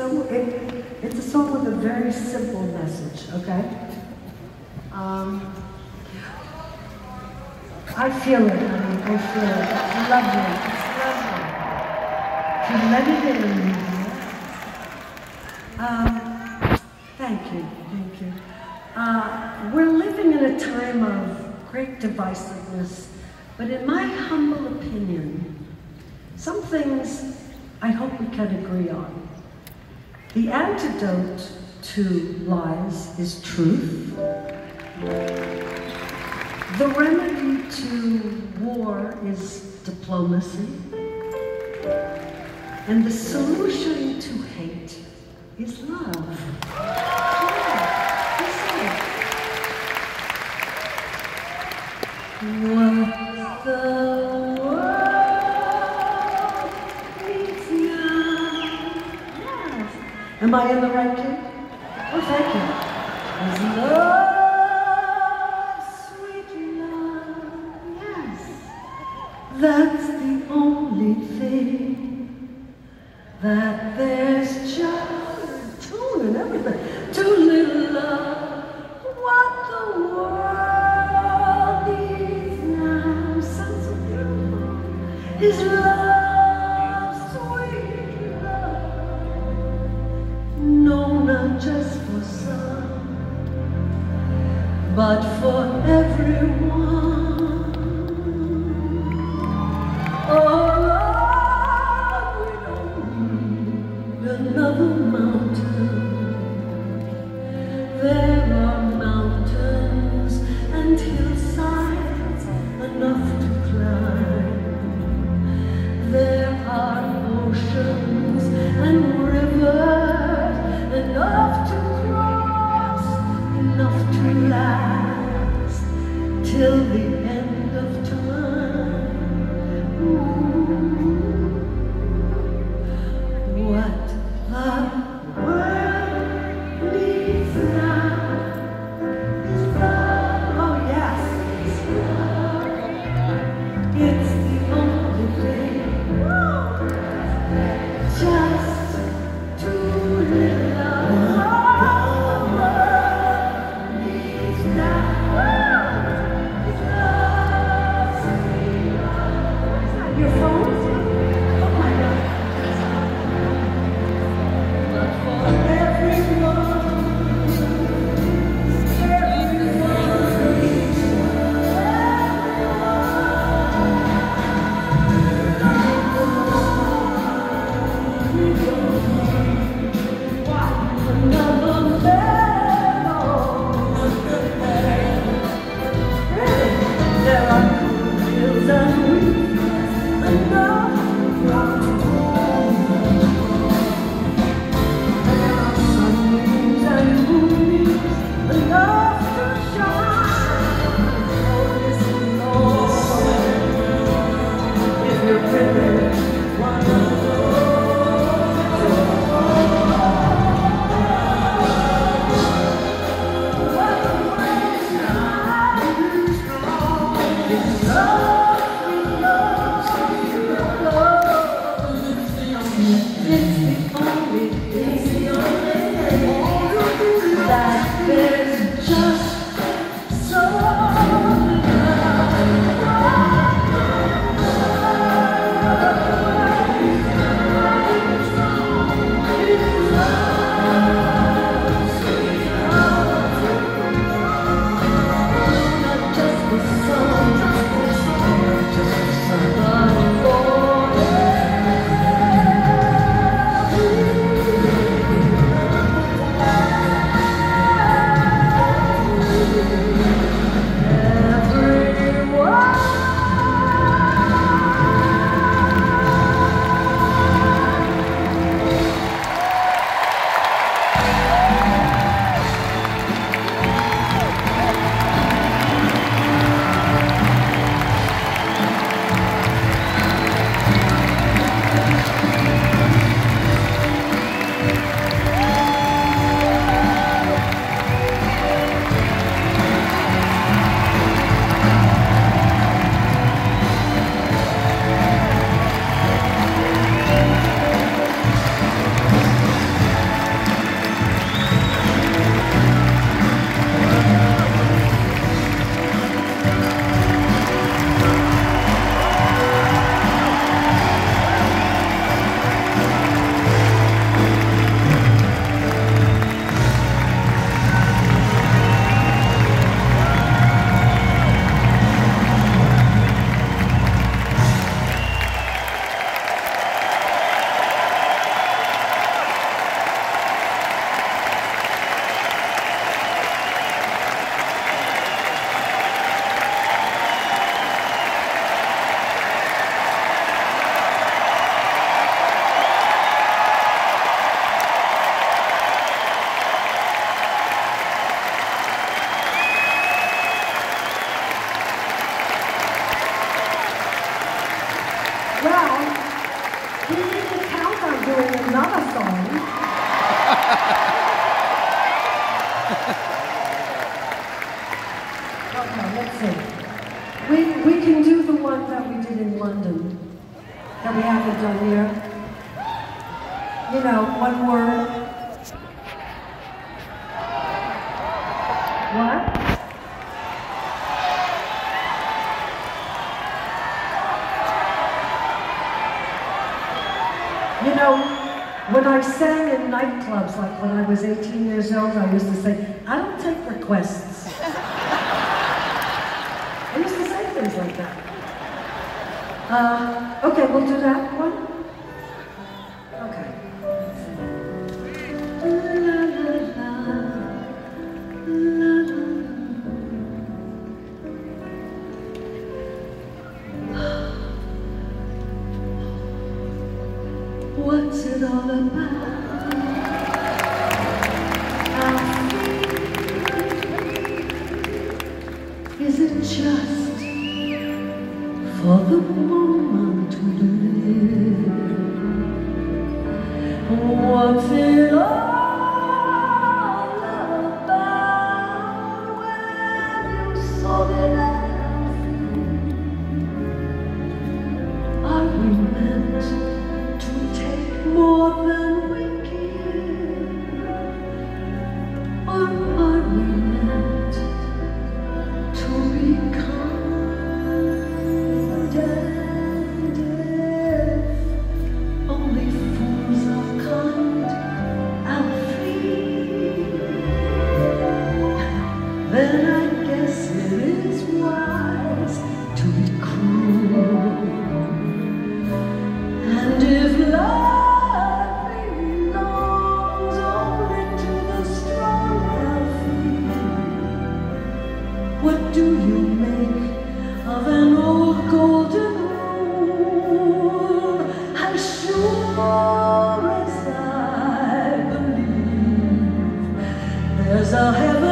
So it, it's a song with a very simple message, okay? Um, I feel it, honey. I feel it. It's lovely. It's lovely. Let it in. Um, thank you. Thank you. Uh, we're living in a time of great divisiveness, but in my humble opinion, some things I hope we can agree on. The antidote to lies is truth. The remedy to war is diplomacy. And the solution to hate is love. What Am I in the right key? Oh, thank you. Is love, sweet love. Yes. That's the only thing that there's just tune and everything. Too little love. What the world needs now. Sounds so beautiful. Is love, another oh, mountain. There okay, let's see. We, we can do the one that we did in London that we haven't done here. You know, one word. What? You know, when I sang in nightclubs, like when I was 18 years old, I used to say, I don't take requests. I used to say things like that. Uh, okay, we'll do that one. For the moment we live? What's it all there's a heaven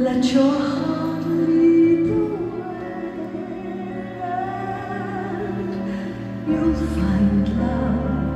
let your heart lead the way, and you'll find love.